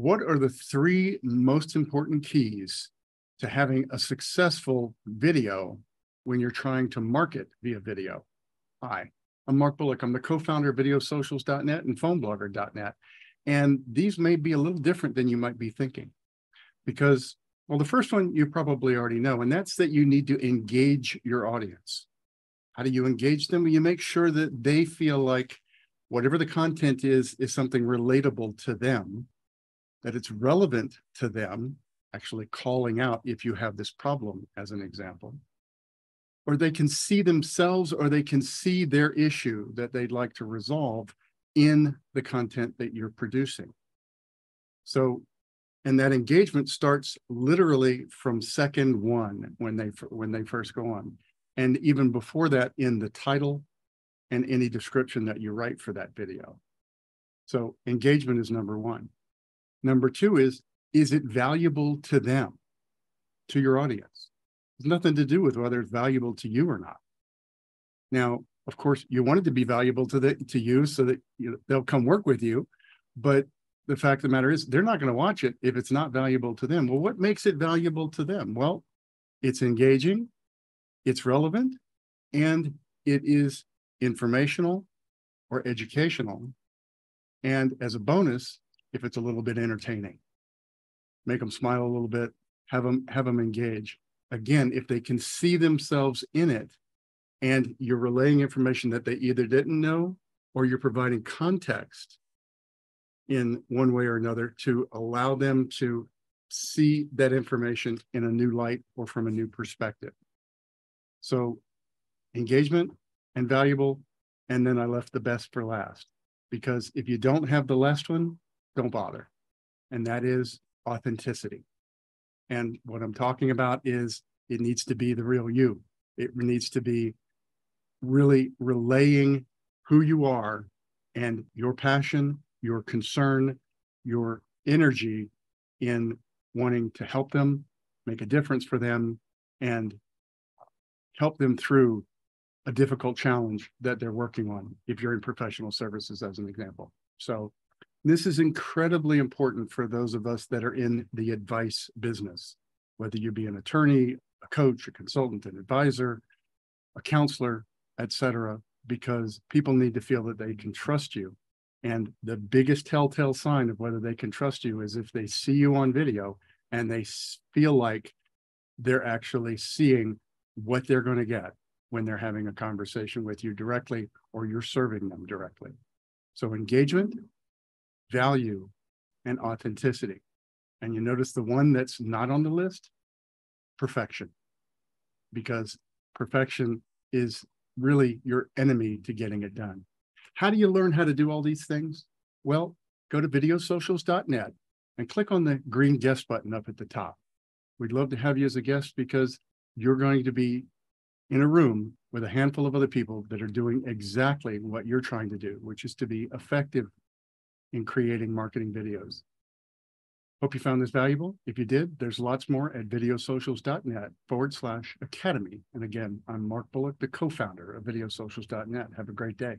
what are the three most important keys to having a successful video when you're trying to market via video? Hi, I'm Mark Bullock. I'm the co-founder of videosocials.net and phoneblogger.net. And these may be a little different than you might be thinking because, well, the first one you probably already know, and that's that you need to engage your audience. How do you engage them? Well, You make sure that they feel like whatever the content is, is something relatable to them that it's relevant to them, actually calling out if you have this problem as an example, or they can see themselves or they can see their issue that they'd like to resolve in the content that you're producing. So, and that engagement starts literally from second one when they when they first go on, and even before that in the title and any description that you write for that video. So engagement is number one. Number two is, is it valuable to them, to your audience? It's nothing to do with whether it's valuable to you or not. Now, of course, you want it to be valuable to the to you so that you know, they'll come work with you. But the fact of the matter is, they're not going to watch it if it's not valuable to them. Well, what makes it valuable to them? Well, it's engaging, it's relevant, and it is informational or educational. And as a bonus, if it's a little bit entertaining. Make them smile a little bit, have them have them engage. Again, if they can see themselves in it and you're relaying information that they either didn't know or you're providing context in one way or another to allow them to see that information in a new light or from a new perspective. So engagement and valuable. And then I left the best for last because if you don't have the last one, don't bother. And that is authenticity. And what I'm talking about is it needs to be the real you. It needs to be really relaying who you are and your passion, your concern, your energy in wanting to help them, make a difference for them, and help them through a difficult challenge that they're working on if you're in professional services as an example. So this is incredibly important for those of us that are in the advice business, whether you be an attorney, a coach, a consultant, an advisor, a counselor, etc., because people need to feel that they can trust you. And the biggest telltale sign of whether they can trust you is if they see you on video and they feel like they're actually seeing what they're going to get when they're having a conversation with you directly or you're serving them directly. So engagement value, and authenticity. And you notice the one that's not on the list perfection, because perfection is really your enemy to getting it done. How do you learn how to do all these things? Well, go to videosocials.net and click on the green guest button up at the top. We'd love to have you as a guest because you're going to be in a room with a handful of other people that are doing exactly what you're trying to do, which is to be effective in creating marketing videos. Hope you found this valuable. If you did, there's lots more at videosocials.net forward slash academy. And again, I'm Mark Bullock, the co founder of videosocials.net. Have a great day.